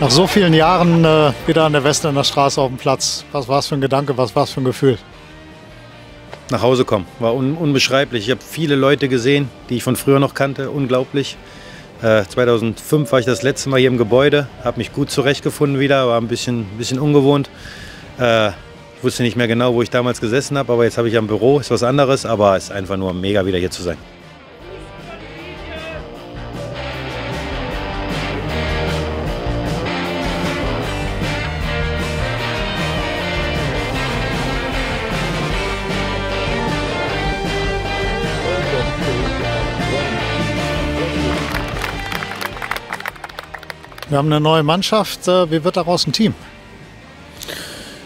Nach so vielen Jahren äh, wieder an der Westender Straße auf dem Platz. Was war es für ein Gedanke, was war es für ein Gefühl? Nach Hause kommen, war un unbeschreiblich. Ich habe viele Leute gesehen, die ich von früher noch kannte, unglaublich. Äh, 2005 war ich das letzte Mal hier im Gebäude, habe mich gut zurechtgefunden wieder, war ein bisschen, bisschen ungewohnt. Äh, ich wusste nicht mehr genau, wo ich damals gesessen habe, aber jetzt habe ich am Büro, ist was anderes, aber es ist einfach nur mega wieder hier zu sein. Wir haben eine neue Mannschaft. Äh, wie wird daraus ein Team?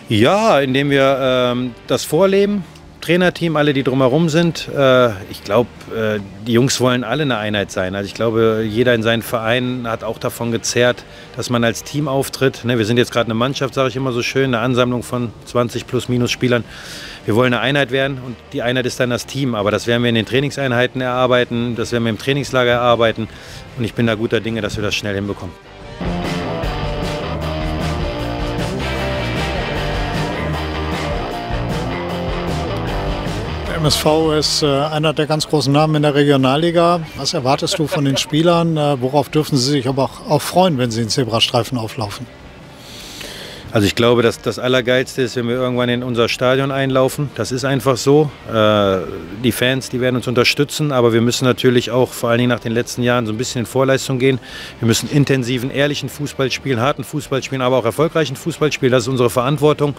Ja, indem wir ähm, das vorleben. Trainerteam, alle, die drumherum sind. Äh, ich glaube, äh, die Jungs wollen alle eine Einheit sein. Also ich glaube, jeder in seinen Vereinen hat auch davon gezerrt, dass man als Team auftritt. Ne, wir sind jetzt gerade eine Mannschaft, sage ich immer so schön, eine Ansammlung von 20 plus minus Spielern. Wir wollen eine Einheit werden und die Einheit ist dann das Team. Aber das werden wir in den Trainingseinheiten erarbeiten, das werden wir im Trainingslager erarbeiten. Und ich bin da guter Dinge, dass wir das schnell hinbekommen. MSV ist äh, einer der ganz großen Namen in der Regionalliga. Was erwartest du von den Spielern? Äh, worauf dürfen sie sich aber auch, auch freuen, wenn sie in Zebrastreifen auflaufen? Also ich glaube, dass das Allergeilste ist, wenn wir irgendwann in unser Stadion einlaufen. Das ist einfach so. Äh, die Fans, die werden uns unterstützen, aber wir müssen natürlich auch vor allen Dingen nach den letzten Jahren so ein bisschen in Vorleistung gehen. Wir müssen intensiven, ehrlichen Fußball spielen, harten Fußball spielen, aber auch erfolgreichen Fußball spielen. Das ist unsere Verantwortung.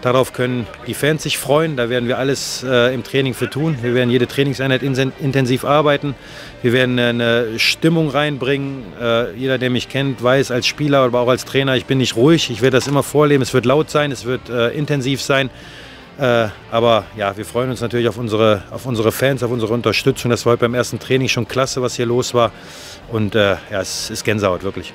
Darauf können die Fans sich freuen. Da werden wir alles äh, im Training für tun. Wir werden jede Trainingseinheit intensiv arbeiten. Wir werden eine Stimmung reinbringen. Äh, jeder, der mich kennt, weiß als Spieler, aber auch als Trainer, ich bin nicht ruhig. Ich werde das immer vorleben. Es wird laut sein, es wird äh, intensiv sein. Äh, aber ja, wir freuen uns natürlich auf unsere, auf unsere Fans, auf unsere Unterstützung. Das war heute beim ersten Training schon klasse, was hier los war. Und äh, ja, es ist Gänsehaut, wirklich.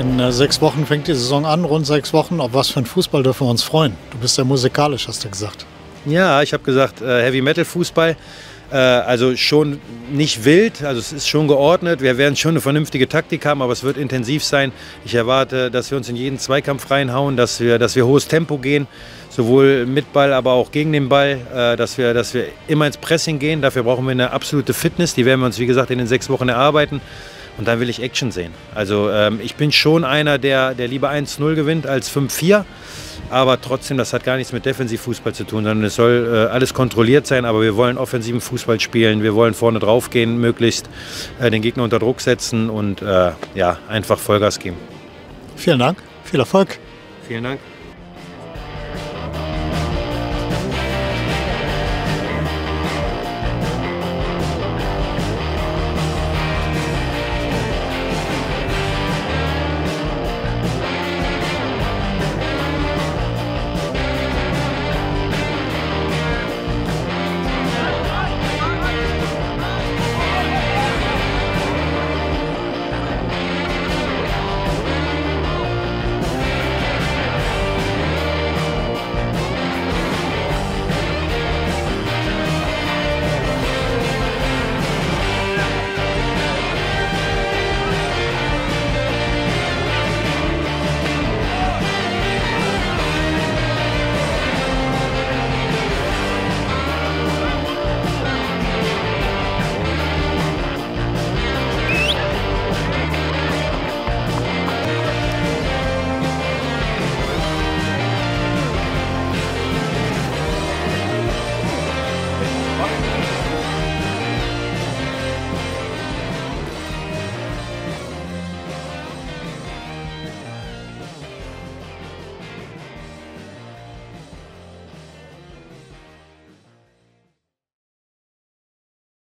In äh, sechs Wochen fängt die Saison an, rund sechs Wochen. Auf was für einen Fußball dürfen wir uns freuen? Du bist ja musikalisch, hast du gesagt. Ja, ich habe gesagt äh, Heavy Metal Fußball. Äh, also schon nicht wild, also es ist schon geordnet. Wir werden schon eine vernünftige Taktik haben, aber es wird intensiv sein. Ich erwarte, dass wir uns in jeden Zweikampf reinhauen, dass wir, dass wir hohes Tempo gehen, sowohl mit Ball, aber auch gegen den Ball, äh, dass, wir, dass wir immer ins Pressing gehen. Dafür brauchen wir eine absolute Fitness. Die werden wir uns, wie gesagt, in den sechs Wochen erarbeiten. Und dann will ich Action sehen. Also ähm, ich bin schon einer, der, der lieber 1-0 gewinnt als 5-4. Aber trotzdem, das hat gar nichts mit Defensivfußball zu tun, sondern es soll äh, alles kontrolliert sein. Aber wir wollen offensiven Fußball spielen. Wir wollen vorne drauf gehen, möglichst äh, den Gegner unter Druck setzen und äh, ja, einfach Vollgas geben. Vielen Dank. Viel Erfolg. Vielen Dank.